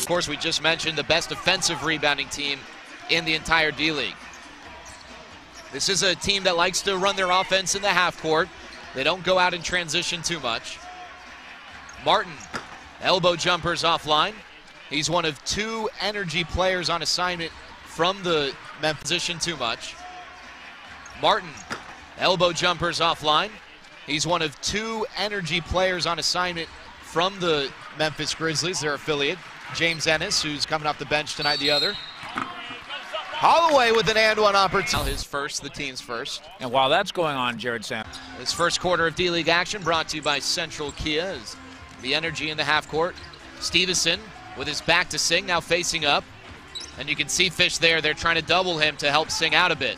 Of course, we just mentioned the best offensive rebounding team in the entire D League. This is a team that likes to run their offense in the half court. They don't go out in transition too much. Martin, elbow jumpers offline. He's one of two energy players on assignment from the position too much. Martin, elbow jumpers offline. He's one of two energy players on assignment from the Memphis Grizzlies, their affiliate. James Ennis, who's coming off the bench tonight, the other. Holloway with an and one opportunity. His first, the team's first. And while that's going on, Jared Sam. His first quarter of D League action brought to you by Central Kia. Is the energy in the half court. Stevenson with his back to Sing, now facing up. And you can see Fish there. They're trying to double him to help Sing out a bit.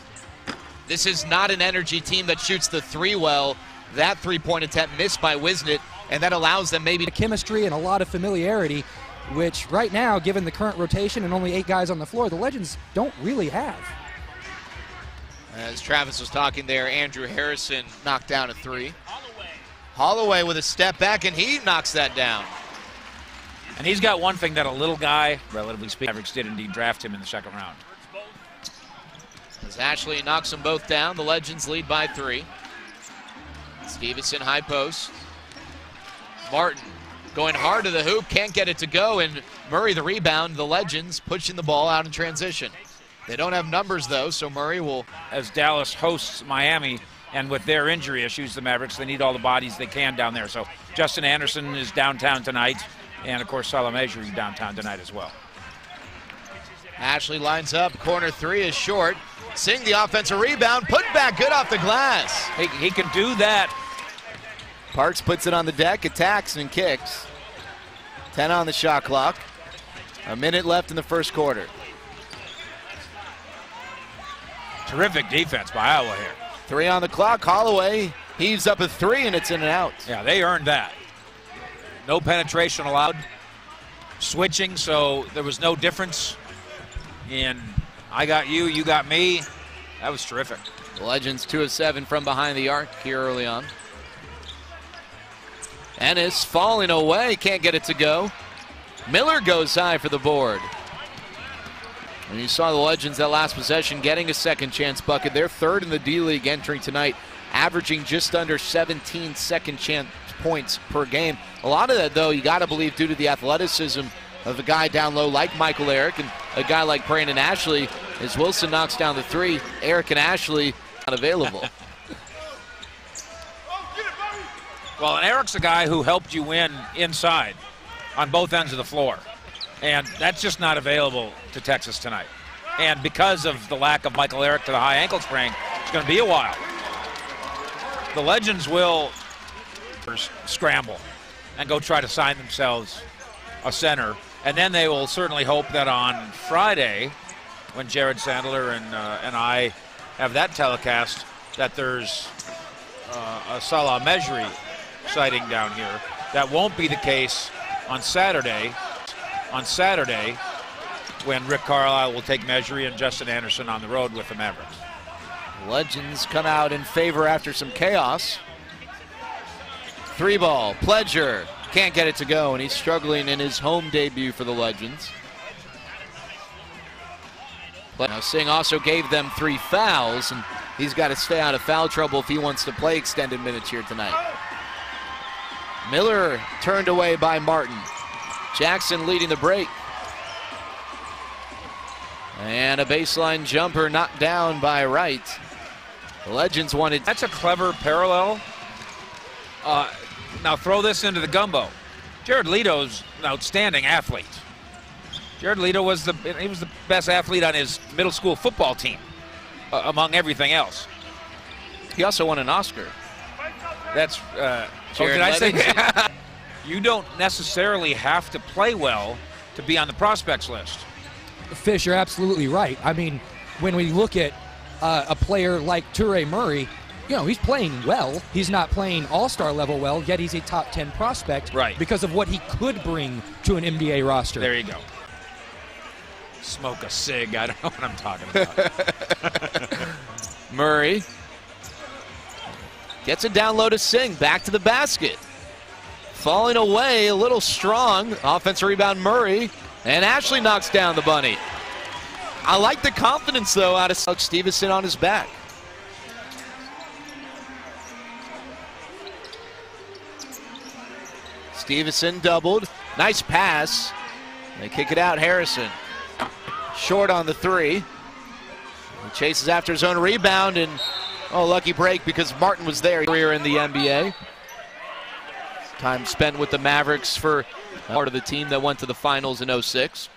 This is not an energy team that shoots the three well. That three point attempt missed by Wisnett, and that allows them maybe to chemistry and a lot of familiarity which right now, given the current rotation and only eight guys on the floor, the Legends don't really have. As Travis was talking there, Andrew Harrison knocked down a three. Holloway with a step back, and he knocks that down. And he's got one thing that a little guy, relatively speaking, Mavericks did indeed draft him in the second round. As Ashley knocks them both down, the Legends lead by three. Stevenson high post. Martin going hard to the hoop, can't get it to go, and Murray the rebound. The Legends pushing the ball out in transition. They don't have numbers though, so Murray will. As Dallas hosts Miami, and with their injury issues, the Mavericks they need all the bodies they can down there. So Justin Anderson is downtown tonight, and of course Salah Mejri is downtown tonight as well. Ashley lines up, corner three is short. Sing the offensive rebound, put back good off the glass. He, he can do that Parks puts it on the deck, attacks, and kicks. 10 on the shot clock. A minute left in the first quarter. Terrific defense by Iowa here. Three on the clock. Holloway heaves up a three, and it's in and out. Yeah, they earned that. No penetration allowed. Switching, so there was no difference in I got you, you got me. That was terrific. The Legends 2 of 7 from behind the arc here early on. Ennis falling away, can't get it to go. Miller goes high for the board. And you saw the Legends that last possession getting a second chance bucket. They're third in the D League entering tonight, averaging just under 17 second chance points per game. A lot of that, though, you got to believe due to the athleticism of a guy down low like Michael Eric and a guy like Brandon Ashley. As Wilson knocks down the three, Eric and Ashley not available. Well, and Eric's a guy who helped you win inside on both ends of the floor. And that's just not available to Texas tonight. And because of the lack of Michael Eric to the high ankle sprain, it's going to be a while. The Legends will scramble and go try to sign themselves a center. And then they will certainly hope that on Friday, when Jared Sandler and, uh, and I have that telecast, that there's uh, a Salah Mejri sighting down here. That won't be the case on Saturday. On Saturday, when Rick Carlisle will take Mejri and Justin Anderson on the road with the Mavericks. Legends come out in favor after some chaos. Three ball, Pledger can't get it to go, and he's struggling in his home debut for the Legends. Now, Sing also gave them three fouls, and he's got to stay out of foul trouble if he wants to play extended minutes here tonight. Miller turned away by Martin. Jackson leading the break. And a baseline jumper knocked down by Wright. The Legends wanted. That's a clever parallel. Uh, now throw this into the gumbo. Jared Leto's an outstanding athlete. Jared Leto was the he was the best athlete on his middle school football team, uh, among everything else. He also won an Oscar. That's uh, oh, did I say? you don't necessarily have to play well to be on the prospects list. Fish, you're absolutely right. I mean, when we look at uh, a player like Toure Murray, you know, he's playing well. He's not playing all-star level well, yet he's a top 10 prospect right. because of what he could bring to an NBA roster. There you go. Smoke a cig. I don't know what I'm talking about. Murray Gets it down low to Sing. Back to the basket. falling away a little strong. Offensive rebound Murray. And Ashley knocks down the bunny. I like the confidence, though, out of Stevenson on his back. Stevenson doubled. Nice pass. They kick it out, Harrison. Short on the three. He chases after his own rebound, and oh, lucky break because Martin was there. Career in the NBA. Time spent with the Mavericks for part of the team that went to the finals in 06.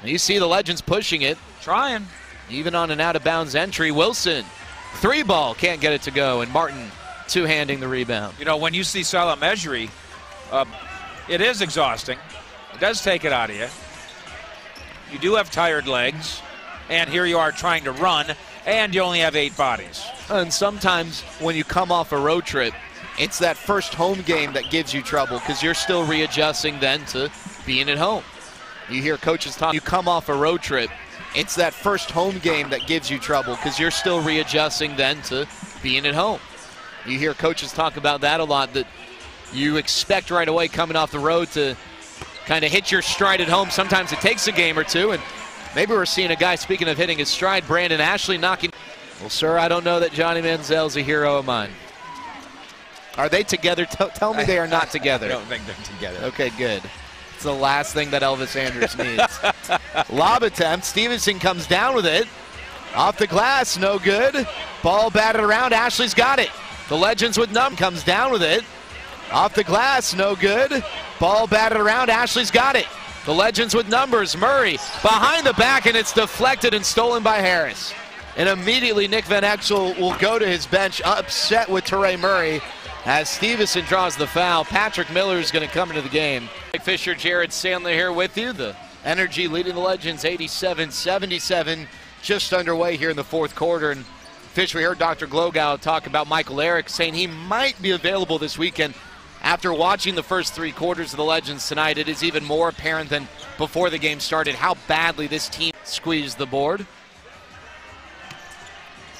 And you see the Legends pushing it. Trying. Even on an out of bounds entry, Wilson, three ball, can't get it to go, and Martin two handing the rebound. You know, when you see Salah Mejri, uh, it is exhausting. It does take it out of you. You do have tired legs, and here you are trying to run, and you only have eight bodies. And sometimes when you come off a road trip, it's that first home game that gives you trouble because you're still readjusting then to being at home. You hear coaches talk, you come off a road trip, it's that first home game that gives you trouble because you're still readjusting then to being at home. You hear coaches talk about that a lot that you expect right away coming off the road to kind of hit your stride at home. Sometimes it takes a game or two, and maybe we're seeing a guy, speaking of hitting his stride, Brandon Ashley knocking. Well, sir, I don't know that Johnny Manziel's a hero of mine. Are they together? T- tell me they are not together. I don't think they're together. Okay, good. It's the last thing that Elvis Andrus needs. Lob attempt. Stevenson comes down with it. Off the glass, no good. Ball batted around. Ashley's got it. The Legends with num comes down with it. Off the glass, no good. Ball batted around. Ashley's got it. The Legends with numbers. Murray behind the back, and it's deflected and stolen by Harris. And immediately Nick Van Exel will go to his bench, upset with Toure Murray as Stevenson draws the foul. Patrick Miller is going to come into the game. Mike Fisher, Jared Sandler here with you. The energy leading the Legends 87 77, just underway here in the fourth quarter. And Fish, we heard Dr. Glogow talk about Michael Eric saying he might be available this weekend. After watching the first three quarters of the Legends tonight, it is even more apparent than before the game started how badly this team squeezed the board.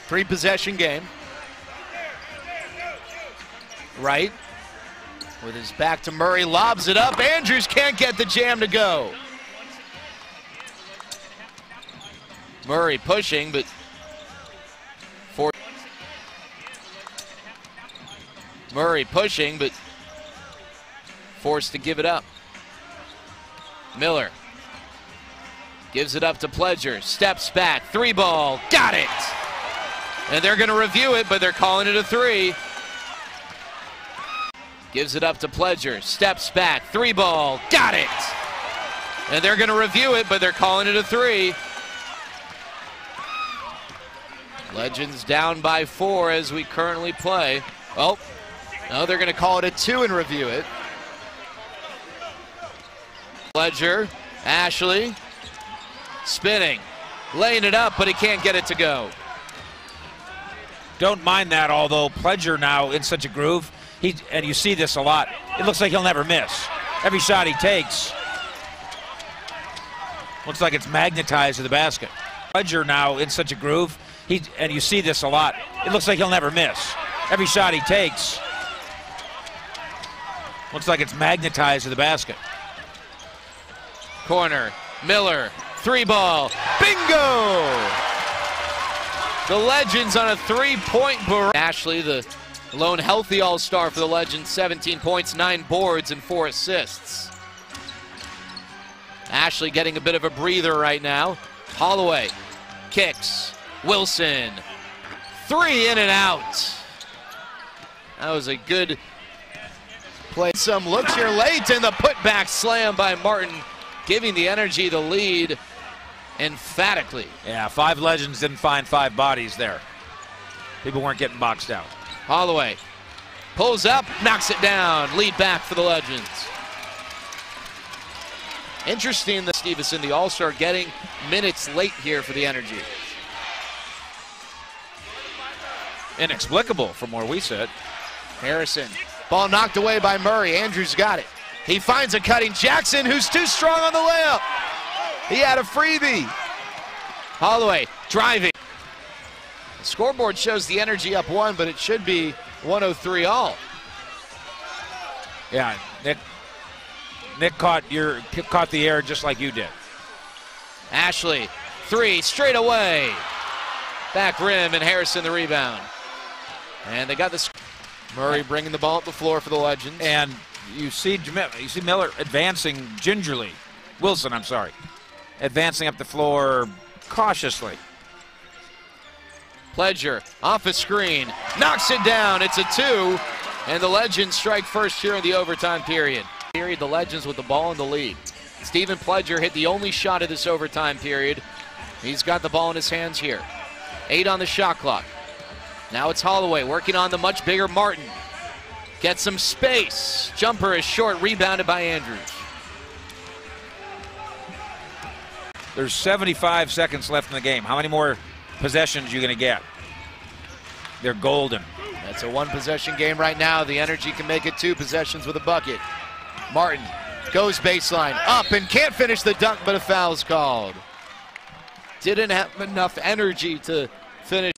Three possession game. Right. With his back to Murray, lobs it up. Andrews can't get the jam to go. Murray pushing, but Murray pushing, but forced to give it up. Miller gives it up to Pledger, steps back, three ball, got it! And they're going to review it, but they're calling it a three. Gives it up to Pledger, steps back, three ball, got it! And they're going to review it, but they're calling it a three. Legends down by four as we currently play. Oh, no, they're going to call it a two and review it. Pledger, Ashley, spinning, laying it up, but he can't get it to go. Don't mind that, although Pledger now in such a groove, he and you see this a lot. It looks like he'll never miss. Every shot he takes looks like it's magnetized to the basket. Pledger now in such a groove, he and you see this a lot. It looks like he'll never miss. Every shot he takes looks like it's magnetized to the basket. Corner, Miller, three ball, bingo! The Legends on a three-point barrage. Ashley, the lone healthy all-star for the Legends, 17 points, nine boards, and four assists. Ashley getting a bit of a breather right now. Holloway kicks. Wilson, three in and out. That was a good play. Some looks here late, and the putback slam by Martin, giving the energy the lead emphatically. Yeah, five legends didn't find five bodies there. People weren't getting boxed out. Holloway pulls up, knocks it down. Lead back for the Legends. Interesting that Stevenson, the All-Star, getting minutes late here for the Energy. Inexplicable from where we sit. Harrison, ball knocked away by Murray. Andrews got it. He finds a cutting Jackson, who's too strong on the layup. He had a freebie. Holloway driving. The scoreboard shows the energy up one, but it should be 103 all. Yeah, Nick. Nick caught your caught the air just like you did. Ashley, three straight away. Back rim and Harrison the rebound. And they got this. Murray bringing the ball up the floor for the Legends. And you see you see Miller advancing gingerly. Wilson, I'm sorry, advancing up the floor cautiously. Pledger off a screen, knocks it down. It's a two, and the Legends strike first here in the overtime period. Period. The Legends with the ball in the lead. Stephen Pledger hit the only shot of this overtime period. He's got the ball in his hands here. Eight on the shot clock. Now it's Holloway working on the much bigger Martin. Get some space. Jumper is short, rebounded by Andrews. There's 75 seconds left in the game. How many more possessions are you going to get? They're golden. That's a one possession game right now. The Energy can make it two possessions with a bucket. Martin goes baseline, up and can't finish the dunk, but a foul's called. Didn't have enough energy to finish.